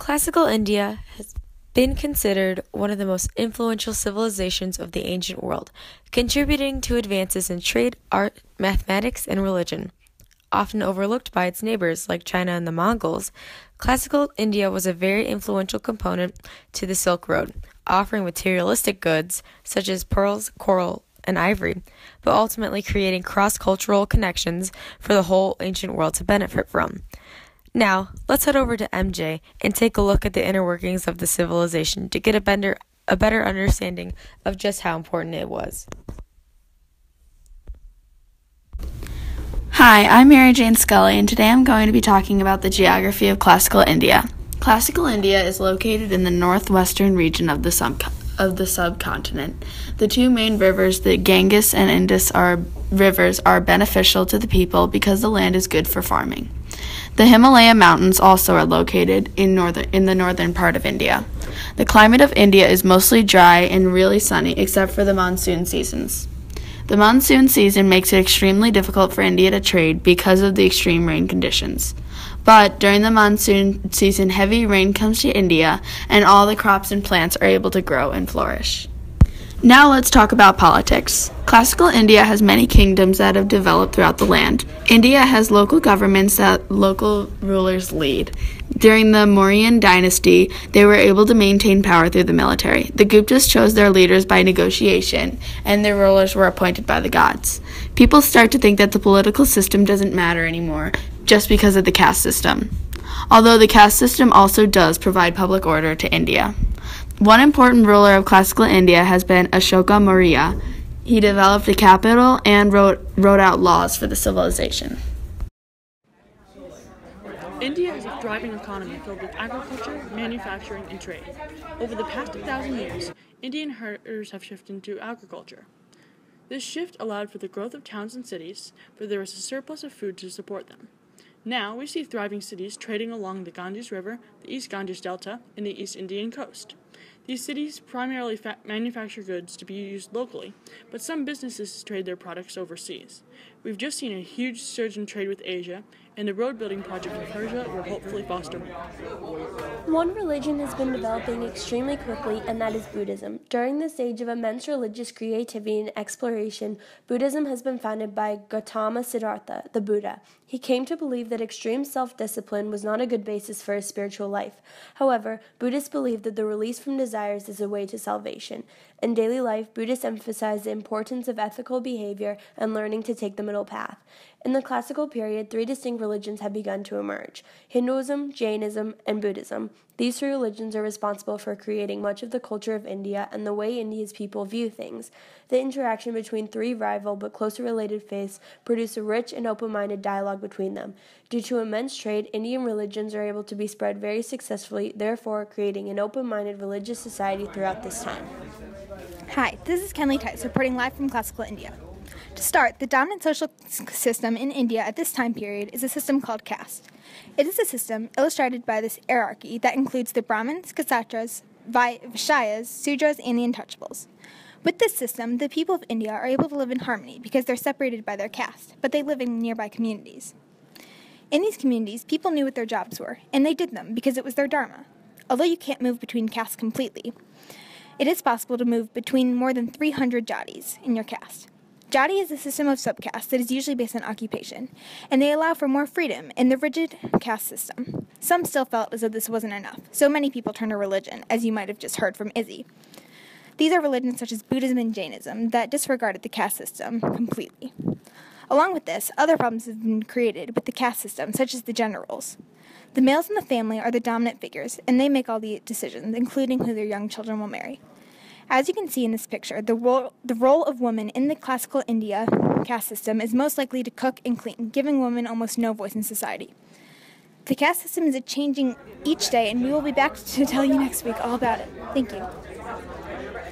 Classical India has been considered one of the most influential civilizations of the ancient world, contributing to advances in trade, art, mathematics, and religion. Often overlooked by its neighbors like China and the Mongols, classical India was a very influential component to the Silk Road, offering materialistic goods such as pearls, coral, and ivory, but ultimately creating cross cultural connections for the whole ancient world to benefit from. Now, let's head over to MJ and take a look at the inner workings of the civilization to get a better, a better understanding of just how important it was. Hi, I'm Mary Jane Scully, and today I'm going to be talking about the geography of classical India. Classical India is located in the northwestern region of the, sub- of the subcontinent. The two main rivers, the Ganges and Indus, are rivers are beneficial to the people because the land is good for farming. The Himalaya Mountains also are located in northern in the northern part of India. The climate of India is mostly dry and really sunny except for the monsoon seasons. The monsoon season makes it extremely difficult for India to trade because of the extreme rain conditions. But during the monsoon season, heavy rain comes to India and all the crops and plants are able to grow and flourish. Now let's talk about politics. Classical India has many kingdoms that have developed throughout the land. India has local governments that local rulers lead. During the Mauryan dynasty, they were able to maintain power through the military. The Guptas chose their leaders by negotiation, and their rulers were appointed by the gods. People start to think that the political system doesn't matter anymore just because of the caste system. Although the caste system also does provide public order to India. One important ruler of classical India has been Ashoka Maurya. He developed a capital and wrote, wrote out laws for the civilization. India has a thriving economy filled with agriculture, manufacturing, and trade. Over the past thousand years, Indian herders have shifted to agriculture. This shift allowed for the growth of towns and cities, but there was a surplus of food to support them. Now we see thriving cities trading along the Ganges River, the East Ganges Delta, and the East Indian coast. These cities primarily fa- manufacture goods to be used locally, but some businesses trade their products overseas. We've just seen a huge surge in trade with Asia, and the road building project in Persia will hopefully foster more. One religion has been developing extremely quickly, and that is Buddhism. During this age of immense religious creativity and exploration, Buddhism has been founded by Gautama Siddhartha, the Buddha. He came to believe that extreme self discipline was not a good basis for a spiritual life. However, Buddhists believe that the release from desires is a way to salvation. In daily life, Buddhists emphasize the importance of ethical behavior and learning to take the middle path. In the classical period, three distinct religions had begun to emerge Hinduism, Jainism, and Buddhism. These three religions are responsible for creating much of the culture of India and the way India's people view things. The interaction between three rival but closely related faiths produced a rich and open minded dialogue between them. Due to immense trade, Indian religions are able to be spread very successfully, therefore, creating an open minded religious society throughout this time. Hi, this is Kenley Tice reporting live from Classical India. To start, the dominant social system in India at this time period is a system called caste. It is a system illustrated by this hierarchy that includes the Brahmins, Kshatriyas, Vaishyas, Sudras, and the Untouchables. With this system, the people of India are able to live in harmony because they're separated by their caste, but they live in nearby communities. In these communities, people knew what their jobs were, and they did them because it was their dharma. Although you can't move between castes completely, it is possible to move between more than 300 jatis in your caste. Jati is a system of subcastes that is usually based on occupation, and they allow for more freedom in the rigid caste system. Some still felt as though this wasn't enough, so many people turned to religion, as you might have just heard from Izzy. These are religions such as Buddhism and Jainism that disregarded the caste system completely. Along with this, other problems have been created with the caste system, such as the gender roles. The males in the family are the dominant figures, and they make all the decisions, including who their young children will marry. As you can see in this picture, the role, the role of women in the classical India caste system is most likely to cook and clean, giving women almost no voice in society. The caste system is changing each day, and we will be back to tell you next week all about it. Thank you.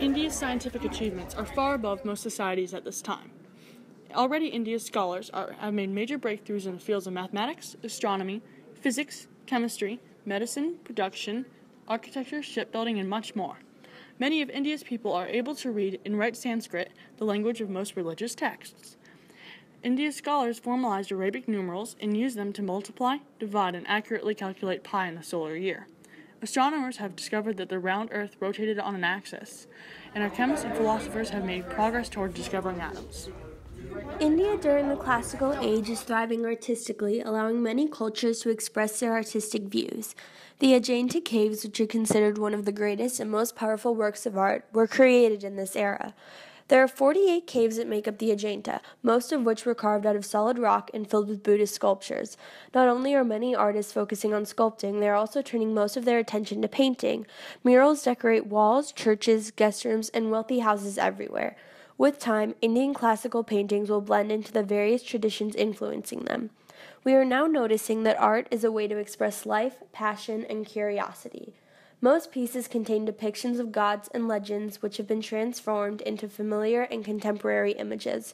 India's scientific achievements are far above most societies at this time. Already, India's scholars are, have made major breakthroughs in the fields of mathematics, astronomy, physics, chemistry, medicine, production, architecture, shipbuilding, and much more. Many of India's people are able to read and write Sanskrit, the language of most religious texts. India's scholars formalized Arabic numerals and used them to multiply, divide, and accurately calculate pi in the solar year. Astronomers have discovered that the round Earth rotated on an axis, and our chemists and philosophers have made progress toward discovering atoms. India during the classical age is thriving artistically, allowing many cultures to express their artistic views. The Ajanta caves, which are considered one of the greatest and most powerful works of art, were created in this era. There are 48 caves that make up the Ajanta, most of which were carved out of solid rock and filled with Buddhist sculptures. Not only are many artists focusing on sculpting, they are also turning most of their attention to painting. Murals decorate walls, churches, guest rooms, and wealthy houses everywhere. With time, Indian classical paintings will blend into the various traditions influencing them. We are now noticing that art is a way to express life, passion, and curiosity. Most pieces contain depictions of gods and legends which have been transformed into familiar and contemporary images.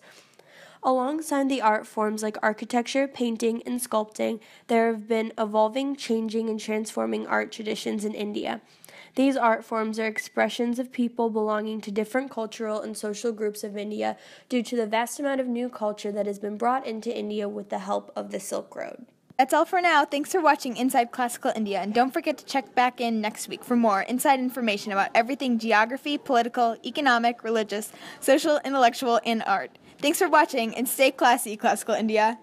Alongside the art forms like architecture, painting, and sculpting, there have been evolving, changing, and transforming art traditions in India. These art forms are expressions of people belonging to different cultural and social groups of India due to the vast amount of new culture that has been brought into India with the help of the Silk Road. That's all for now. Thanks for watching Inside Classical India, and don't forget to check back in next week for more inside information about everything geography, political, economic, religious, social, intellectual, and art. Thanks for watching, and stay classy, Classical India.